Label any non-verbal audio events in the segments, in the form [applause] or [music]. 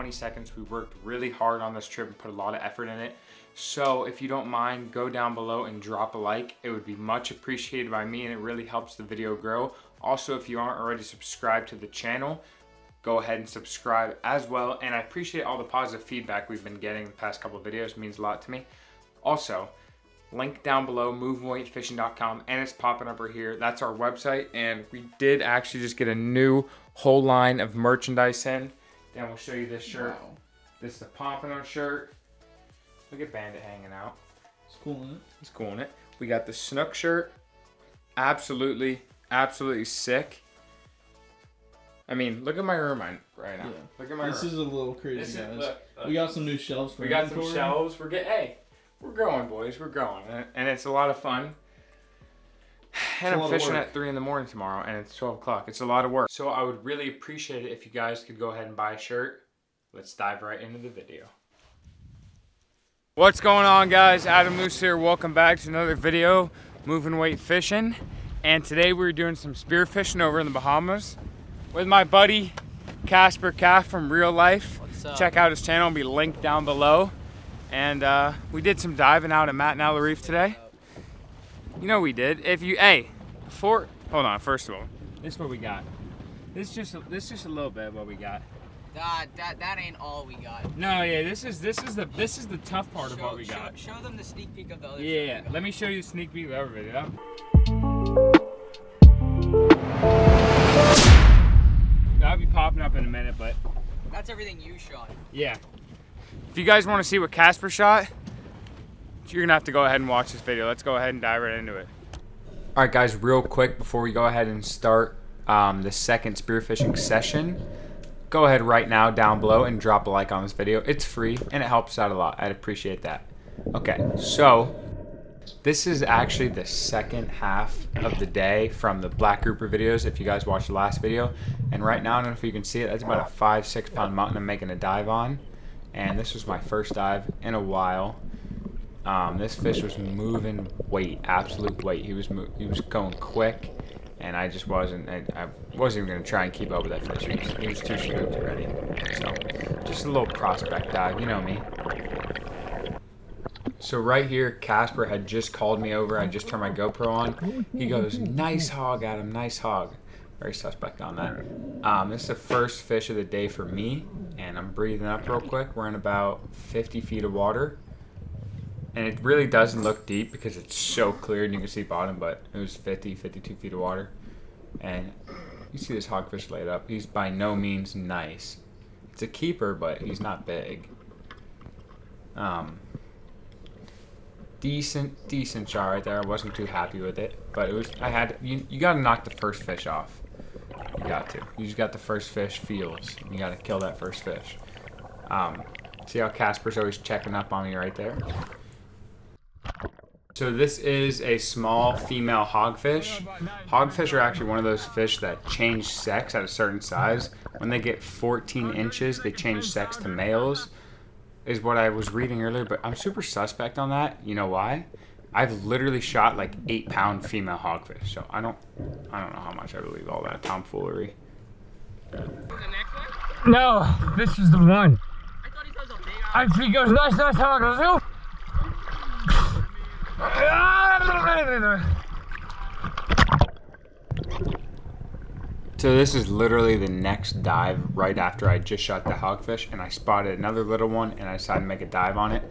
20 seconds. We worked really hard on this trip and put a lot of effort in it. So if you don't mind, go down below and drop a like. It would be much appreciated by me and it really helps the video grow. Also, if you aren't already subscribed to the channel, go ahead and subscribe as well. And I appreciate all the positive feedback we've been getting the past couple videos. It means a lot to me. Also, link down below, movinweightfishing.com, and it's popping up right here. That's our website, and we did actually just get a new whole line of merchandise in. Then we'll show you this shirt. Wow. This is the Pompano shirt. Look at Bandit hanging out. It's cool, isn't it? He's cool in it. We got the Snook shirt. Absolutely, absolutely sick. I mean, look at my room right right now. Yeah. Look at my This room. is a little crazy, This is- guys. look, look. We got some new shelves for We got some inventory. shelves. We're getting, hey, we're growing, boys. We're growing, and, and it's a lot of fun. [sighs] And I'm fishing at three in the morning tomorrow, and it's twelve o'clock. It's a lot of work. So I would really appreciate it if you guys could go ahead and buy a shirt. Let's dive right into the video. What's going on, guys? Adam Moose here. Welcome back to another video, moving weight fishing. And today we're doing some spear fishing over in the Bahamas with my buddy Casper Calf from Reel Lyfe. What's up? Check out his channel, it'll be linked down below. And uh, we did some diving out at Matanilla Reef today. You know we did. If you, hey, before, hold on. First of all, this is what we got. This is just, a, this is just a little bit of what we got. That that that ain't all we got. No, yeah, this is this is the this is the tough part of what we show- got. Show, them the sneak peek of the other. Yeah, let me show you the sneak peek of other video. That'll be popping up in a minute, but. That's everything you shot. yeah. If you guys want to see what Casper shot, you're gonna have to go ahead and watch this video. Let's go ahead and dive right into it. All right, guys, real quick before we go ahead and start um, the second spearfishing session, go ahead right now down below and drop a like on this video. It's free and it helps out a lot. I'd appreciate that. Okay, so this is actually the second half of the day from the black grouper videos if you guys watched the last video and right now i don't know if you can see it that's about a five six pound mountain i'm making a dive on and this was my first dive in a while um, this fish was moving weight absolute weight he was he was going quick and i just wasn't i, I wasn't even going to try and keep up with that fish he was, he was too spooked already so just a little prospect dive you know me so right here, Casper had just called me over. I just turned my GoPro on. He goes, "Nice hog, Adam. Nice hog." Very suspect on that. Um, this is the first fish of the day for me, and I'm breathing up real quick. We're in about 50 feet of water, and it really doesn't look deep because it's so clear and you can see bottom. But it was 50, 52 feet of water, and you see this hogfish laid up. He's by no means nice. It's a keeper, but he's not big. Um, decent, decent shot right there. I wasn't too happy with it, but it was. I had you. You got to knock the first fish off. You got to. You just got the first fish feels. You got to kill that first fish. Um, see how Casper's always checking up on me right there. So this is a small female hogfish. Hogfish are actually one of those fish that change sex at a certain size. When they get 14 inches, they change sex to males is what I was reading earlier, but I'm super suspect on that. You know why? I've literally shot like eight pound female hogfish, so I don't, I don't know how much I believe all that tomfoolery. No, this is the one. I thought he was a big. I he goes nice, nice hog. So this is literally the next dive right after I just shot the hogfish and I spotted another little one and I decided to make a dive on it.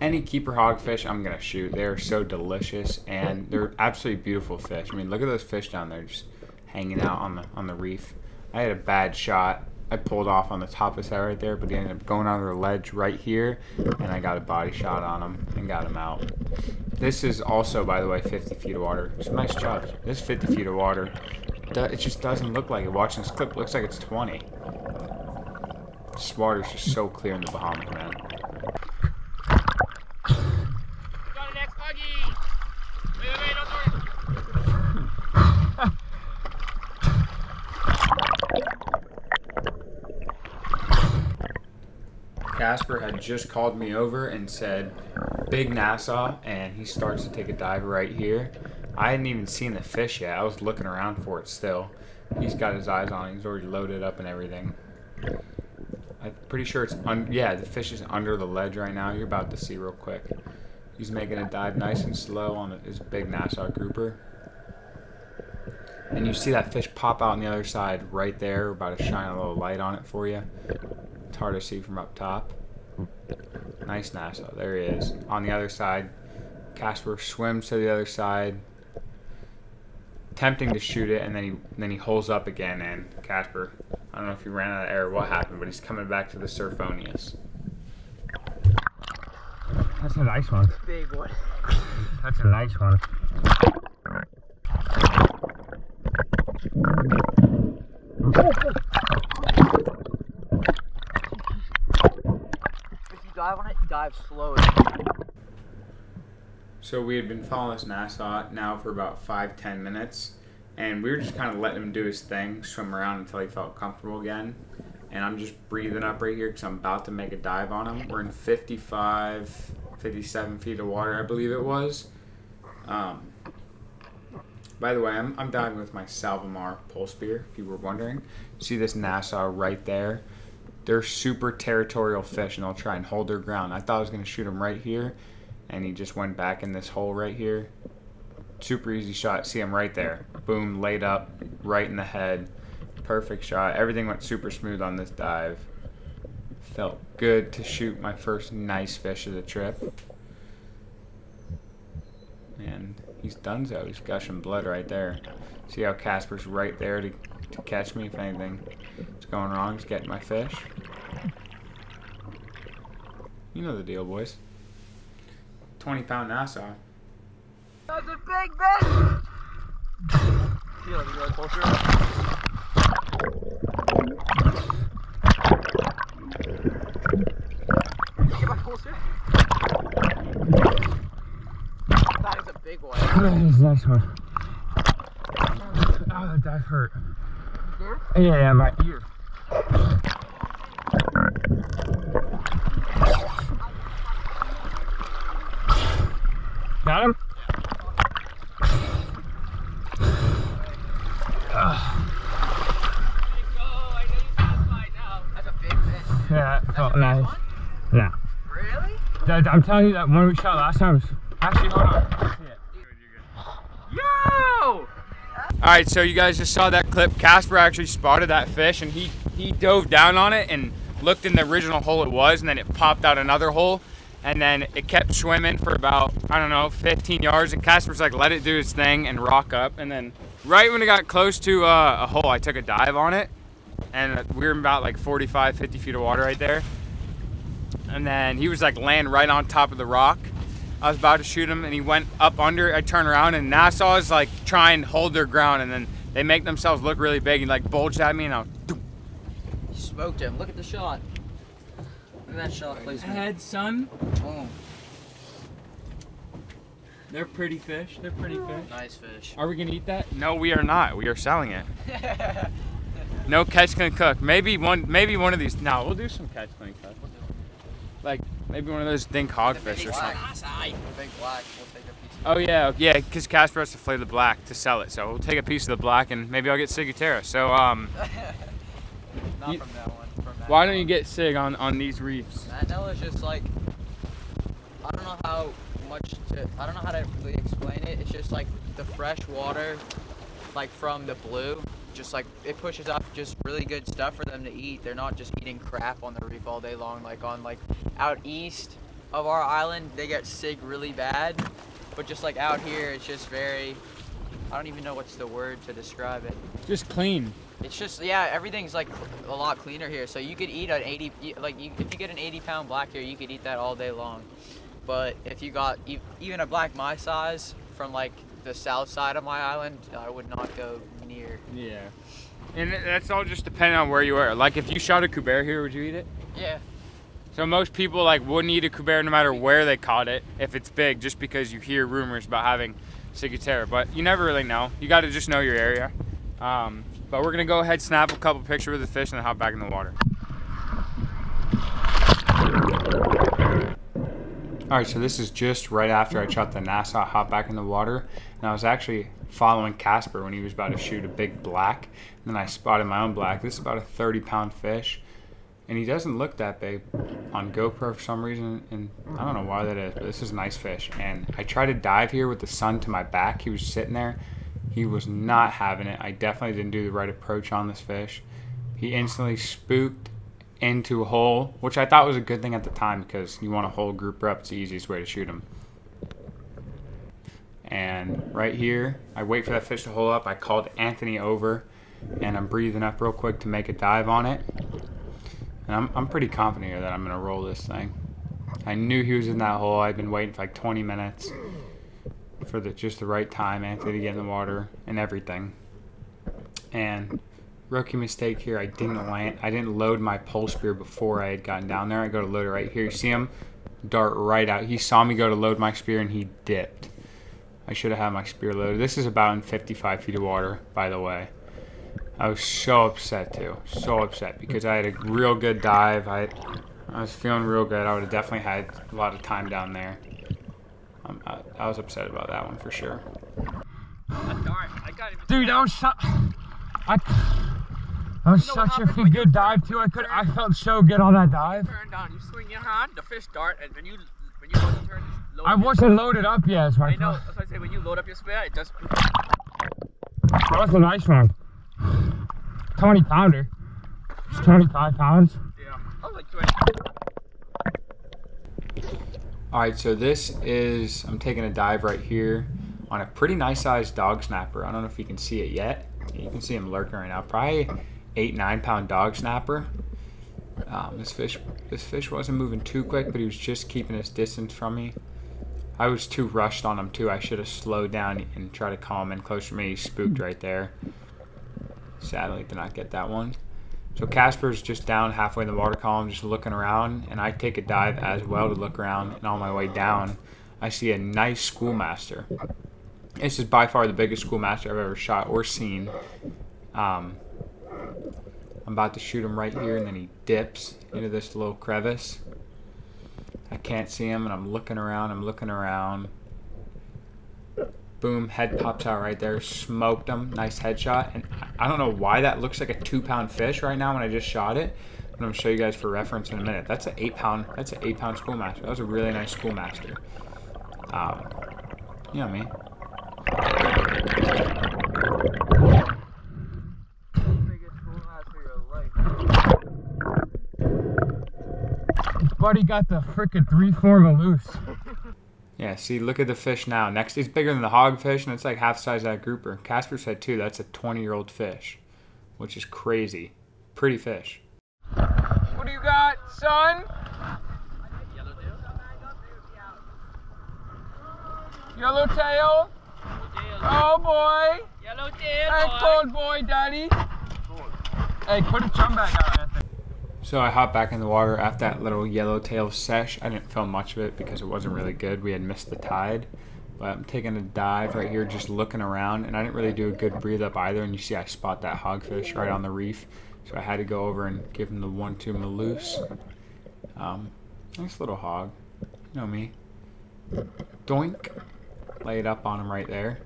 Any keeper hogfish I'm gonna shoot. They're so delicious and they're absolutely beautiful fish. I mean look at those fish down there just hanging out on the on the reef. I had a bad shot. I pulled off on the top of head right there, but he ended up going under the ledge right here, and I got a body shot on him and got him out. This is also, by the way, 50 feet of water. It's a nice job. This 50 feet of water. It just doesn't look like it. Watching this clip, looks like it's 20. This water's just so clear in the Bahamas, man. Got an next buggy. Wait, wait, wait, don't worry. Casper had just called me over and said, Big Nassau, and he starts to take a dive right here. I hadn't even seen the fish yet. I was looking around for it still. He's got his eyes on it. He's already loaded up and everything. I'm pretty sure it's un- yeah, the fish is under the ledge right now. You're about to see real quick. He's making a dive nice and slow on his big Nassau grouper. And you see that fish pop out on the other side right there. We're about to shine a little light on it for you. It's hard to see from up top. Nice Nassau. There he is. On the other side, Casper swims to the other side, tempting to shoot it, and then he then he holes up again. And Casper, I don't know if he ran out of air or what happened, but he's coming back to the Surfonius. That's a nice one. Big one. That's a nice one. If you dive slow. So we had been following this Nassau now for about five, ten minutes, and we were just kind of letting him do his thing, swim around until he felt comfortable again. And I'm just breathing up right here because I'm about to make a dive on him. We're in 55, 57 feet of water, I believe it was. Um, by the way, I'm, I'm diving with my Salvimar pole spear, if you were wondering. See this Nassau right there? They're super territorial fish, and they'll try and hold their ground. I thought I was going to shoot him right here, and he just went back in this hole right here. Super easy shot. See him right there. Boom, laid up, right in the head. Perfect shot. Everything went super smooth on this dive. Felt good to shoot my first nice fish of the trip. And he's done so. He's gushing blood right there. See how Casper's right there to, to catch me if anything going wrong. He's getting my fish. You know the deal, boys. 20 pound Nassau. That's a big fish! Feel like you go closer. Get back closer. That is a big one. [laughs] That's a nice one. Oh, that dive hurt. Yeah, yeah, my ear. Got him? That's a big fish. Yeah, that felt nice. No. Really? I'm telling you that one we shot last time was actually hold on. Yo! Alright, so you guys just saw that clip. Casper actually spotted that fish and he, he dove down on it and looked in the original hole it was and then it popped out another hole and then it kept swimming for about, I don't know, 15 yards and Casper's like, let it do its thing and rock up and then right when it got close to uh, a hole, I took a dive on it and we were about like 45, 50 feet of water right there. And then he was like laying right on top of the rock. I was about to shoot him and he went up under. I turned around and Nassau's like try and hold their ground and then they make themselves look really big and like bulged at me and I was Smoked him. Look at the shot. Look at that shot placement. Head, son. Boom. They're pretty fish. They're pretty fish. Nice fish. Are we gonna eat that? No, we are not. We are selling it. [laughs] No catch can cook. Maybe one maybe one of these no, we'll do some catch can cook. Like maybe one of those dink hogfish or something. We'll take a piece. Oh yeah, yeah, because Casper has to flay the black to sell it. So we'll take a piece of the black and maybe I'll get ciguatera. So um [laughs] Not You- from that one. From that why don't you get Sig on, on these reefs? Mantel is just like I don't know how much to I don't know how to really explain it. It's just like the fresh water like from the blue just like it pushes up just really good stuff for them to eat. They're not just eating crap on the reef all day long like on like out east of our island they get sig really bad. But just like out here it's just very I don't even know what's the word to describe it. Just clean. It's just yeah, everything's like a lot cleaner here. So you could eat an 80 like you, if you get an 80 pound black here, you could eat that all day long. But if you got even a black my size from like the south side of my island, I would not go. Yeah. And that's all just depending on where you are. Like if you shot a cubera here, would you eat it? Yeah. So most people like wouldn't eat a cubera no matter where they caught it if it's big, just because you hear rumors about having ciguatera. But you never really know. You got to just know your area. Um, but we're gonna go ahead, snap a couple pictures of the fish, and then hop back in the water. All right, so this is just right after I shot the Nassau hop back in the water, and I was actually following Casper when he was about to shoot a big black, and then I spotted my own black. This is about a 30 pound fish, and he doesn't look that big on GoPro for some reason, and I don't know why that is, but this is a nice fish. And I tried to dive here with the sun to my back. He was sitting there. He was not having it. I definitely didn't do the right approach on this fish. He instantly spooked into a hole, which I thought was a good thing at the time because you want a whole grouper up. It's the easiest way to shoot them. And right here, I wait for that fish to hole up. I called Anthony over, and I'm breathing up real quick to make a dive on it. And I'm, I'm pretty confident here that I'm going to roll this thing. I knew he was in that hole. I'd been waiting for like 20 minutes for the just the right time, Anthony to get in the water and everything. And rookie mistake here. I didn't land. I didn't load my pole spear before I had gotten down there. I go to load it right here. You see him dart right out. He saw me go to load my spear and he dipped. I should have had my spear loaded. This is about in 55 feet of water, by the way. I was so upset too, so upset because I had a real good dive. I, I was feeling real good. I would have definitely had a lot of time down there. Um, I, I was upset about that one for sure. Dude, that was shot. I. That was You know such a good dive too. I could. I felt so good on that dive. Turn down, you swing your hand, the fish dart, and when you when you turn, load I up wasn't loaded up yet, so I I know. thought- That's why I say when you load up your spear, it just That was a nice one. 20 pounder. It's 25 pounds. yeah. I was like 20. All right, so this is, I'm taking a dive right here on a pretty nice sized dog snapper. I don't know if you can see it yet. You can see him lurking right now. Probably eight, nine pound dog snapper. Um, this fish, this fish wasn't moving too quick, but he was just keeping his distance from me. I was too rushed on him too. I should have slowed down and tried to calm in closer to me. He spooked right there. Sadly, did not get that one. So Casper's just down halfway in the water column, just looking around, and I take a dive as well to look around. And on my way down, I see a nice schoolmaster. This is by far the biggest schoolmaster I've ever shot or seen. Um, I'm about to shoot him right here, and then he dips into this little crevice. I can't see him, and I'm looking around. I'm looking around. Boom, head pops out right there. Smoked him. Nice headshot. And I- I don't know why that looks like a two pound fish right now when I just shot it. But I'm gonna show you guys for reference in a minute. That's an eight pound. That's an eight pound schoolmaster. That was a really nice schoolmaster. Um, you know me. Buddy got the frickin' three form of loose. Yeah, see, look at the fish now. Next, he's bigger than the hogfish, and it's like half size of that grouper. Casper said too. That's a 20 year old fish, which is crazy. Pretty fish. What do you got, son? Yellowtail. Oh boy. Yellowtail. Hey, cold boy, daddy. Hey, put a chum bag out, Anthony. So I hopped back in the water after that little yellowtail sesh. I didn't film much of it because it wasn't really good. We had missed the tide. But I'm taking a dive right here, just looking around, and I didn't really do a good breathe up either. And you see, I spot that hogfish right on the reef, so I had to go over and give him the one-two maloose. Um, nice little hog, you know me. Doink, lay it up on him right there.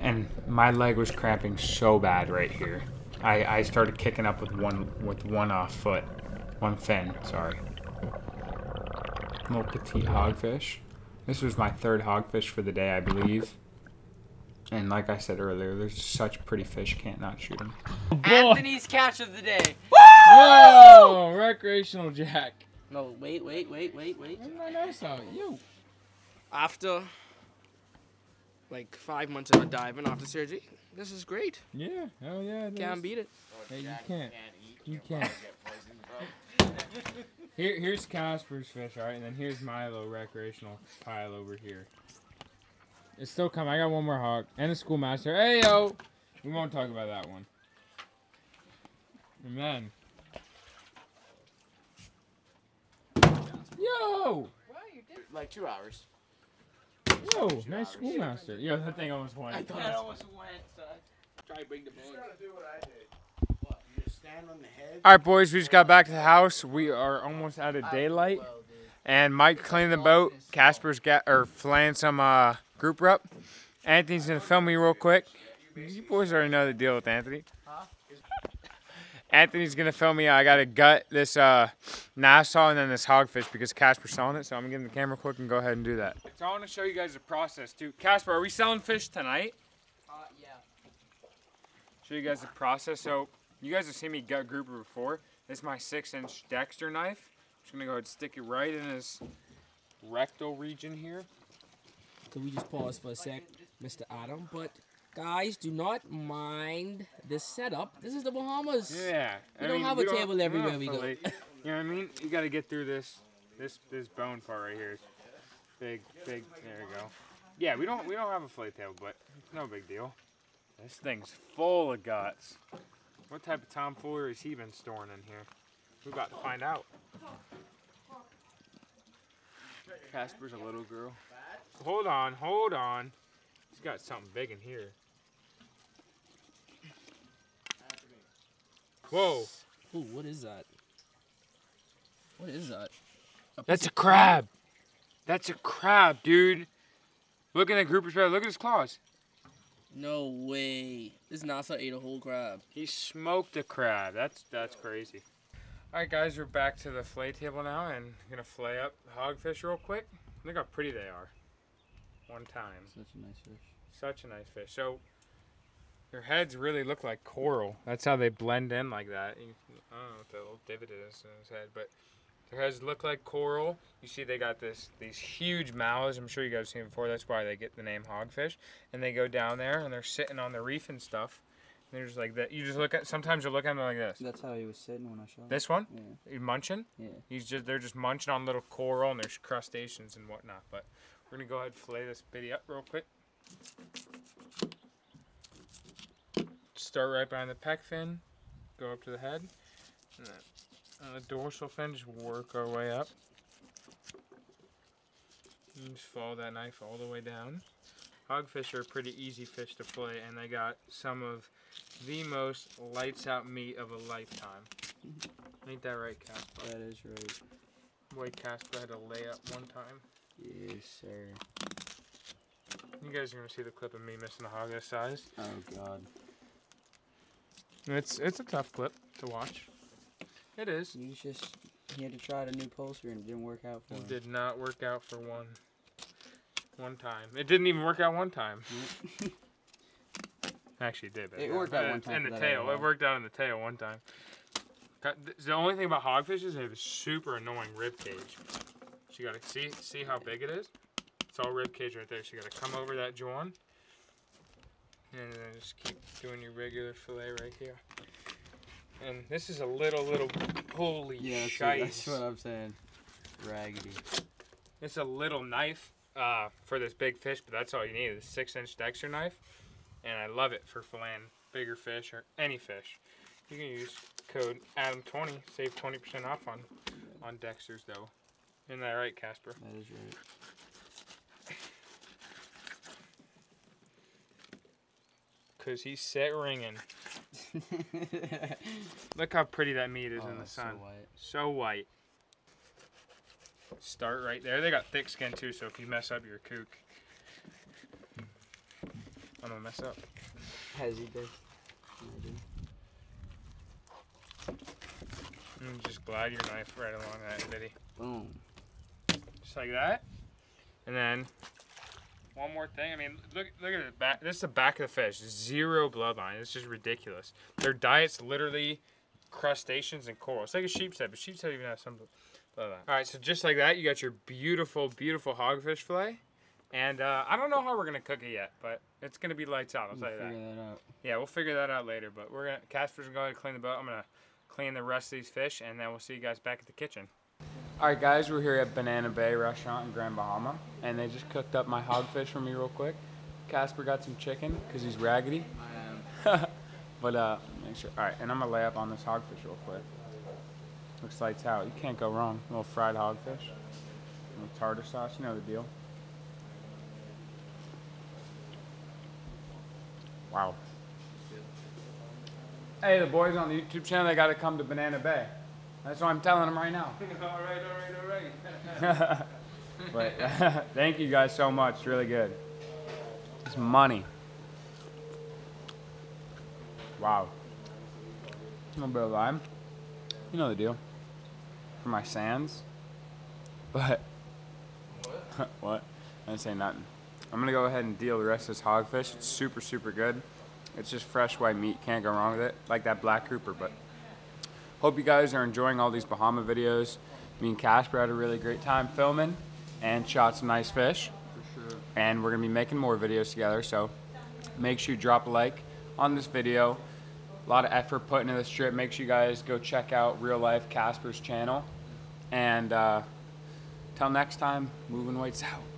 And my leg was cramping so bad right here. I, I started kicking up with one with one uh, foot, one fin. Sorry. Little petite hogfish. This was my third hogfish for the day, I believe. And like I said earlier, there's such pretty fish, can't not shoot them. Anthony's catch of the day. Woo! Whoa! Recreational jack. No, wait, wait, wait, wait, wait. Isn't that nice out? You. after like five months of diving after surgery, this is great. Yeah. Hell yeah. it Can't is. beat it. Hey, you can't. You can't. [laughs] Here, here's Casper's fish, alright, and then here's Milo recreational pile over here. It's still coming. I got one more hog and a schoolmaster. Hey yo, we won't talk about that one. And then, yo, Like two hours. Yo, nice schoolmaster. Yo, that thing almost went. I thought it almost went. So I tried to bring the boat. He's trying to do what I did. Look, you just stand on the head. All right, boys, we just got back to the house. We are almost out of daylight. And Mike cleaned the boat. Casper's got or flying some uh, group rep. Anthony's gonna film me real quick. You boys already know the deal with Anthony. Anthony's gonna film me. I gotta gut this uh, Nassau and then this hogfish because Casper's selling it. So I'm gonna get the camera quick and go ahead and do that. So I want to show you guys the process too. Casper, are we selling fish tonight? Uh, yeah. show you guys the process. So you guys have seen me gut grouper before. This is my six inch Dexter knife. I'm just gonna go ahead and stick it right in his rectal region here. Could we just pause for a sec, Mr. Adam? But guys, do not mind this setup. This is the Bahamas. Yeah. We don't have a don't- table everywhere we go. You know what I mean? You gotta get through this this this bone part right here. Big, big there you go. Yeah, we don't we don't have a fillet table, but it's no big deal. This thing's full of guts. What type of tomfoolery has he been storing in here? We're about to find out. Casper's a little girl. Hold on, hold on. He's got something big in here. Whoa, Ooh, what is that? What is that? that's a crab. That's a crab, dude. Look at that grouper's belly. Look at his claws. No way. This Nassau ate a whole crab. He smoked a crab. That's that's crazy. All right, guys, we're back to the fillet table now, and gonna fillet up hogfish real quick. Look how pretty they are. One time. Such a nice fish. Such a nice fish. So their heads really look like coral. That's how they blend in like that. You, I don't know what the little divot is in his head, but their heads look like coral. You see, they got this these huge mouths. I'm sure you guys have seen before. That's why they get the name hogfish. And they go down there and they're sitting on the reef and stuff. And they're just like that. You just look at. Sometimes you look at them like this. That's how he was sitting when I shot him. This one, Yeah. you munching. Yeah. He's just they're just munching on little coral and there's crustaceans and whatnot. But we're gonna go ahead and fillet this bitty up real quick. Start right behind the pec fin, go up to the head, and then on the dorsal fin, just work our way up. And just follow that knife all the way down. Hogfish are a pretty easy fish to play, and they got some of the most lights out meat of a lifetime. Ain't that right, Casper? That is right. Boy, Casper had a layup one time. Yes, sir. You guys are gonna see the clip of me missing a hog this size. Oh God. It's it's a tough clip to watch. It is. He just he had to try the new pulser and it didn't work out for It him. did not work out for one one time. It didn't even work out one time. [laughs] Actually, it did. but It yeah. worked out Uh, one time In the tail, it worked out in the tail one time. The only thing about hogfish is they have a super annoying rib cage. So you gotta see see how big it is. It's all rib cage right there. So you gotta come over that joint, and then just keep doing your regular fillet right here. And this is a little little holy Yeah, that's what, that's what I'm saying. Raggedy. It's a little knife uh, for this big fish, but that's all you need is a six inch Dexter knife. And I love it for filleting bigger fish or any fish. You can use code Adam20, save 20% off on, on Dexter's though. Isn't that right, Casper? That is right. Because he's set ringing. [laughs] Look how pretty that meat is Oh, in the it's so sun. white. So white. Start right there. They got thick skin too, so if you mess up your kook, I'm gonna mess up. Has he did? And mm, just glide your knife right along that bitty. Boom. Just like that. And then one more thing. I mean, look look at the back. This is the back of the fish. Zero bloodline. It's just ridiculous. Their diet's literally crustaceans and coral. It's like a sheep's head, but sheep's head even has some bloodline. All right, so just like that, you got your beautiful, beautiful hogfish fillet. And uh, I don't know how we're gonna cook it yet, but it's gonna be lights out. I'll We'll tell you that. that. Yeah, we'll figure that out later. But we're gonna Casper's gonna go ahead and clean the boat. I'm gonna clean the rest of these fish, and then we'll see you guys back at the kitchen. All right, guys, we're here at Banana Bay Restaurant in Grand Bahama, and they just cooked up my hogfish for me real quick. Casper got some chicken because he's raggedy. I am. [laughs] but uh, make sure. All right, and I'm gonna lay up on this hogfish real quick. Looks lights out. You can't go wrong. A little fried hogfish, a little tartar sauce. You know the deal. Wow. Hey, the boys on the YouTube channel, they got to come to Banana Bay. That's what I'm telling them right now. [laughs] all right, all right, all right. [laughs] but [laughs] thank you guys so much. It's really good. It's money. Wow. A little bit of lime. You know the deal. For my sands. But what? what? I didn't say nothing. I'm gonna go ahead and deal the rest of this hogfish. It's super, super good. It's just fresh white meat. Can't go wrong with it. Like that black grouper, but hope you guys are enjoying all these Bahama videos. Me and Casper had a really great time filming and shot some nice fish. Sure. And we're gonna be making more videos together, so make sure you drop a like on this video. A lot of effort put into this trip. Make sure you guys go check out Reel Lyfe Casper's channel. And uh, till next time, moving weights out.